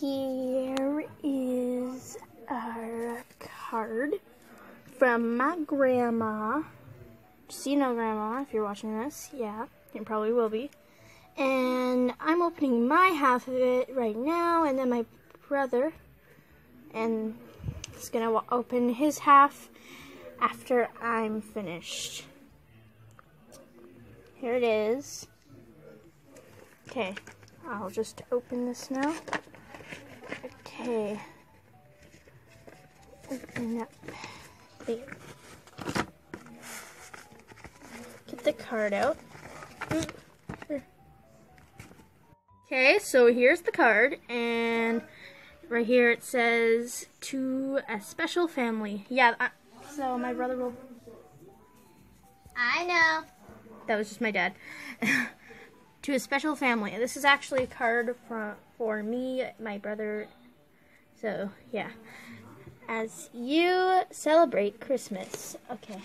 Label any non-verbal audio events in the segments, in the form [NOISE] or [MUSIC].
Here is our card from my grandma. So you know, grandma, if you're watching this, yeah, you probably will be. And I'm opening my half of it right now, and then my brother, and is gonna open his half after I'm finished. Here it is. Okay, I'll just open this now. Okay. Open up. There. Get the card out. Okay, so here's the card, and right here it says to a special family. Yeah, I, so my brother will. I know. That was just my dad. [LAUGHS] to a special family. This is actually a card for, for me, my brother. So, yeah. As you celebrate Christmas. Okay.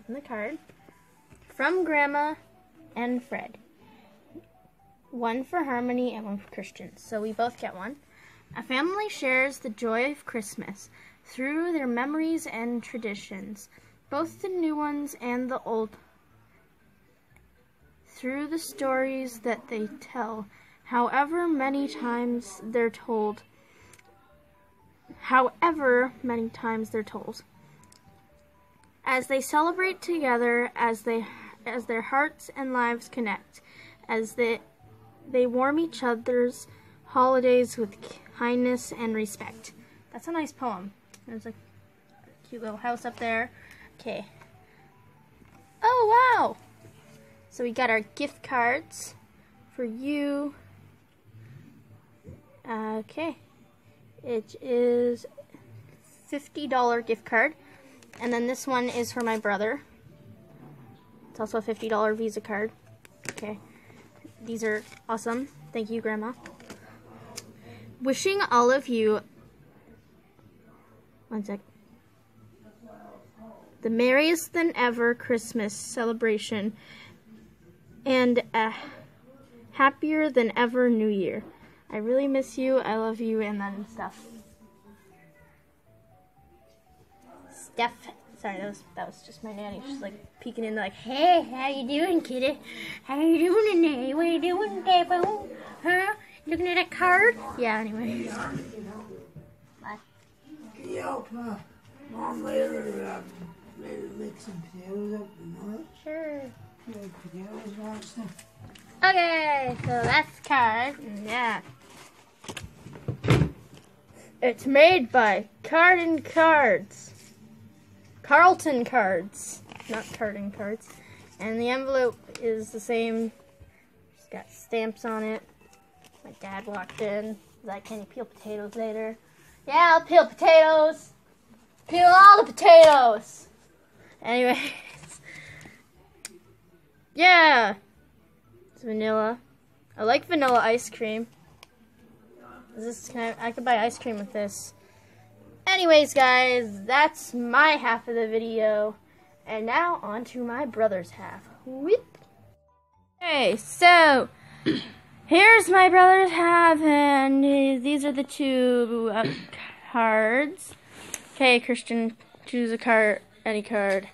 Open the card. From Grandma and Fred. One for Harmony and one for Christian. So we both get one. A family shares the joy of Christmas through their memories and traditions, both the new ones and the old through the stories that they tell, however many times they're told. However many times they're told. As they celebrate together, as they as their hearts and lives connect, as they they warm each other's holidays with kindness and respect. That's a nice poem. There's a cute little house up there. Okay. Oh wow! So we got our gift cards for you. Okay. It is $50 gift card. And then this one is for my brother. It's also a $50 Visa card. Okay. These are awesome. Thank you, Grandma. Wishing all of you. One sec. The merriest than ever Christmas celebration and a happier than ever New Year. I really miss you. I love you, and then stuff. Steph, sorry, that was that was just my nanny. She's like peeking in, like, "Hey, how you doing, kitty? How you doing today? What you doing today, boo? Huh? Looking at a card? Yeah. Anyway. Bye. Yo, uh, Mom later uh, maybe make some potatoes up and what? Sure. Like potatoes and stuff. Okay, so that's card. Yeah. It's made by Carden Cards. Carlton Cards. Not Carden Cards. And the envelope is the same. It's got stamps on it. My dad walked in. He's like, can you peel potatoes later? Yeah, I'll peel potatoes. Peel all the potatoes. Anyways. [LAUGHS] Yeah. It's vanilla. I like vanilla ice cream. Is This can I, I could buy ice cream with this. Anyways, guys, that's my half of the video. And now on to my brother's half. Whoop. Okay, so [CLEARS THROAT] here's my brother's half, and these are the two uh, [COUGHS] cards. Okay, Christian, choose a card, any card.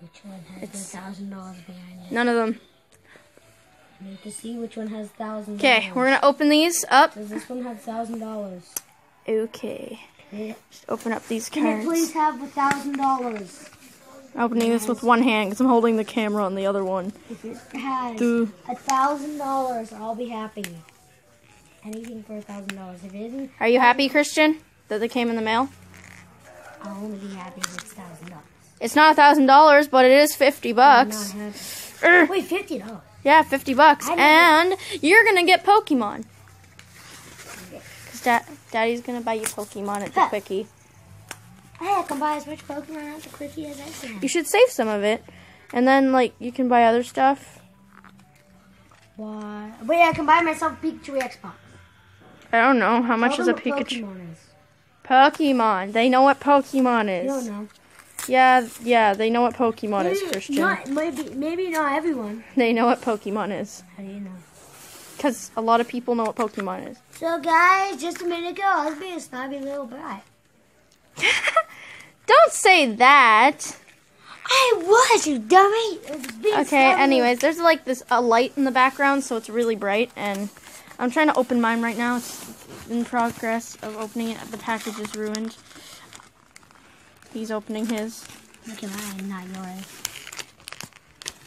Which one has It's- the thousand dollars behind it? None of them. I need to see which one has thousand. Okay, we're gonna open these up. Does this one have thousand dollars? Okay, just open up these Can it please have a thousand dollars? Opening this with one hand because I'm holding the camera on the other one. If it has a thousand dollars, I'll be happy. Anything for a thousand dollars. If it isn't, Are you happy, Christian, that they came in the mail? I'll only be happy if it's thousand dollars. It's not a thousand dollars, but it is fifty bucks. Wait, fifty dollars. Yeah, fifty bucks, I never- and you're gonna get Pokemon. Cause da- Daddy's gonna buy you Pokemon at the Huh. quickie. Hey, I can buy as much Pokemon at the quickie as I can. You should save some of it, and then like you can buy other stuff. Why? Wait, I can buy myself Pikachu Xbox. I don't know how much Tell is a Pikachu. Pokemon is. Pokemon. They know what Pokemon You don't is. know. Yeah, yeah, they know what Pokemon is, Christian. Not, maybe, maybe not everyone. They know what Pokemon is. How do you know? because a lot of people know what Pokemon is. So, guys, just a minute ago, I was being a snobby little brat. [LAUGHS] Don't say that. I was, you dummy. Was Okay, anyways, there's like this a light in the background, so it's really bright, and I'm trying to open mine right now. It's in progress of opening it. The package is ruined. He's opening his. Look at mine, not yours.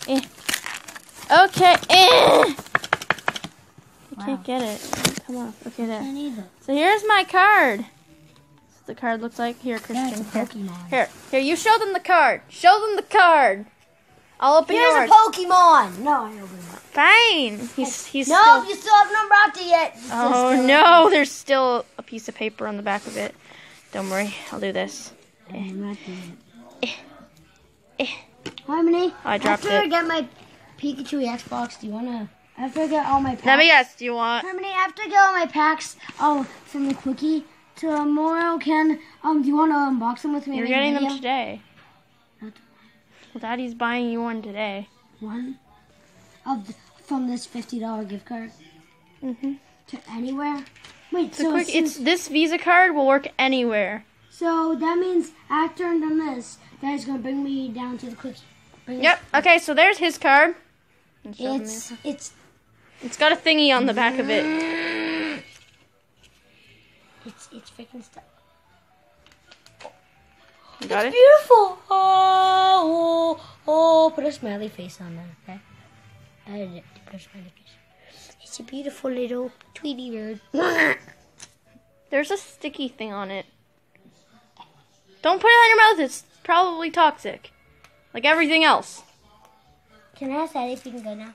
Eh. Okay. Eh. I Wow. can't get it. Come on. Okay, I there. So here's my card. That's what the card looks like. Here, Christian. Here. Here, here. You show them the card. Show them the card. I'll open Here's yours. a Pokemon. No, I opened it. Fine. He's he's No, still. you still haven't unwrapped it yet. It's Oh no, there's still a piece of paper on the back of it. Don't worry, I'll do this. I it. Eh. Harmony, I dropped after I get my Pikachu Xbox, do you wanna? After I get all my packs. Let me guess. Do you want? Harmony, after I get all my packs, oh, from the quickie tomorrow, can um, do you wanna unbox them with me? You're and make a getting them today. Well, Daddy's buying you one today. One of the, from this fifty dollar gift card Mhm. to anywhere. Wait, It's so quick. since- It's this Visa card will work anywhere. So that means after I'm done this, That is gonna bring me down to the quickie. Bring Yep. Okay, so there's his card. And show him It's it. it's it's got a thingy on the back of it. [GASPS] it's it's freaking stuff. You got it. Beautiful. Oh, oh, oh, put a smiley face on there, okay? I did it. Put a smiley face. It's a beautiful little Tweety bird. [LAUGHS] There's a sticky thing on it. Don't put it on your mouth. It's probably toxic, like everything else. Can I ask Daddy if we can go now?